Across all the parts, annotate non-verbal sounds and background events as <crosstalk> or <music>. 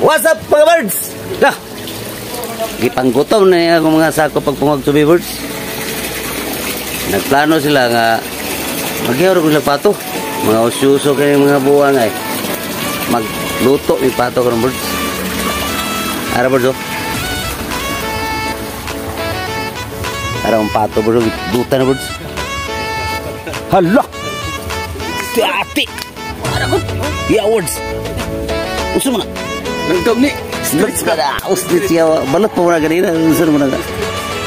What's up mga birds? Dah. Gipanggutom na yung mga sako pag to birds. Nagplano sila nga maghihaw ko sila pato. Mga usyuso kayo mga buwang ay magluto ni pato ng birds. Ara birds oh. Ara ang pato birds. Duta na birds. Hala! Ati! Ara ko! Yeah, words! Uso mo na! Lengkap ni. Slot ka na! Uslit siya! Balot pa mo na ganina! Uso mo na ka!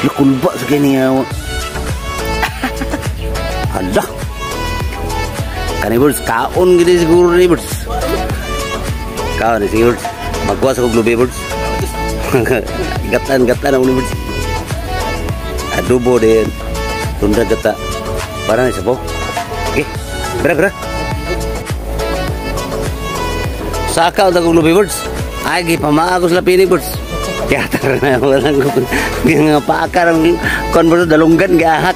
Nakulba sa kanya! <laughs> Hala! Kani birds, kaon gini siguro birds. Kaon ni siguro. Magkuha sa kong birds. <laughs> gatan, gatan ang birds. Adobo din. Tunda gata. Parang isa po. Okay. Bera, bera. Saka ang kong lubi birds. Ay, gipamaagos la pini birds. Kaya tara na walang nga paakar ang konverso dalunggan gahak.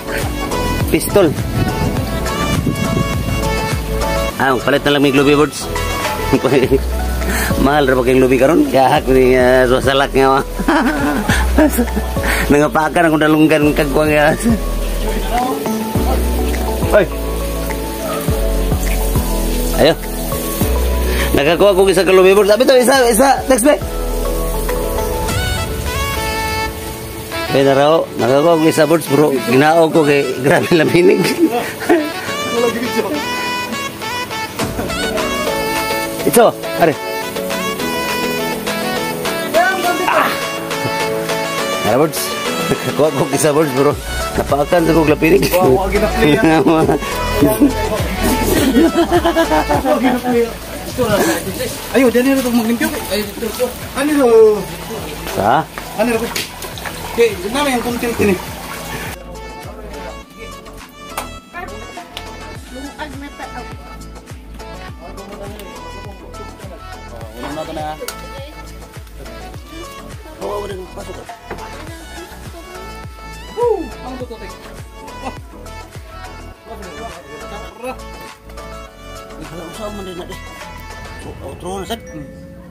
Pistol. Ah, palit na lang may lubi birds. <laughs> Mahal ra pa kayong lubi karon. Gahak ni uh, susalak <laughs> nga. Nangapakar ang dalunggan kagwang. Ay. Ayo. Nakakuha ko isa ka lubi birds. Sabi to, isa, isa. Next play. Kaya na raw, nakakuha ko isa birds bro. Ginao ko kay <laughs> grabe laminig. Ito, are. Ah. Ara birds. Nakakuha ko isa birds bro. Napakan sa kong lapinig. Wow, wag gina-play <laughs> Ayo, dali na itong maglimpyo. Ay, ito. Ano ito? Sa? Ano ito? Okay, namin yung content ini. Lungag na ta. Ulam na ito na. Oo, wala nang pasok. Woo! Ang ito, Outro na sad.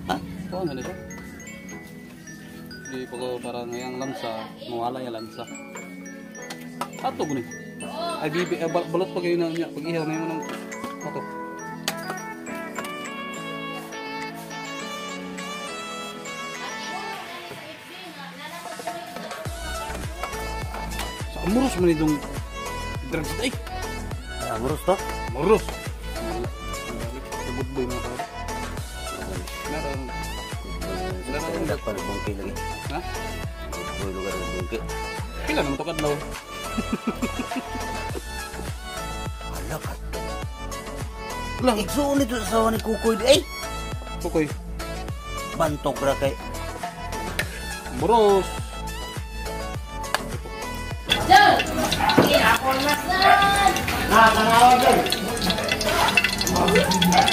Ha? Oh, ano siya? Di pa ko parang yung lansa, mawala yung lansa. Ato ko. Ay, bibi, eh, bal- balot pa kayo na niya. Pag ihaw na yun ng ato. Sa amuros man itong drugs ay. Ah, muros to. Amuros. Ba yung mga Meron. Sa pa ng bungki lagi. Ha? May lugar ng bungki. Pila naman ito kadlaw. Hala ka. Lang igsuon nito sa sawa ni Kukoy. Eh! Kukoy. Bantok ra kay. Boros.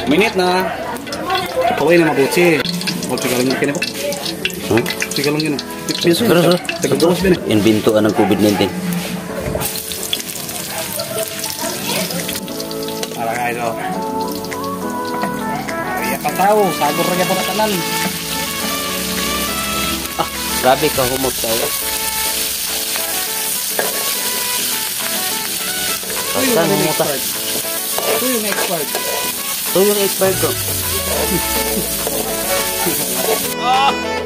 Minit na. Kaway na mabuti. Huwag sigalang yun kinabo. Hmm? Sigalang yun. Piso Pero, yun. sir, Tagadulas din eh. Invento ang COVID-19. Para nga ito. Ay, kataw. Sagor na niya pa na tanan. Ah, grabe ka humot ka. Basta humot ka. Ito yung expired. Ito yung expired ko. Luto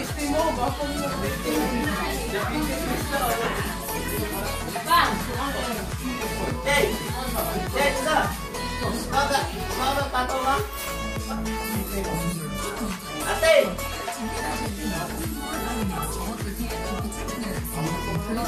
Estimou, gosta de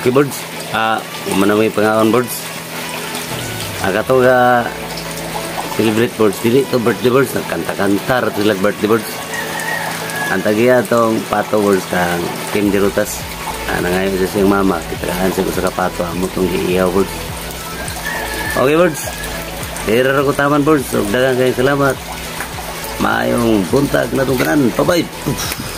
Okay, birds. Ah, umana may pangaon, birds. Aga to ga celebrate birds. Dili to birthday birds. Kanta-kanta rato sila birthday birds. Ang tagiya tong pato birds kang Kim Jerutas. Ah, nangayon sa siyang mama. Kitarahan siya ko sa kapato. Amo tong giiyaw birds. Okay, birds. Tira ko taman birds. So, dagang kayong salamat. Maayong buntag na itong kanan. Bye-bye.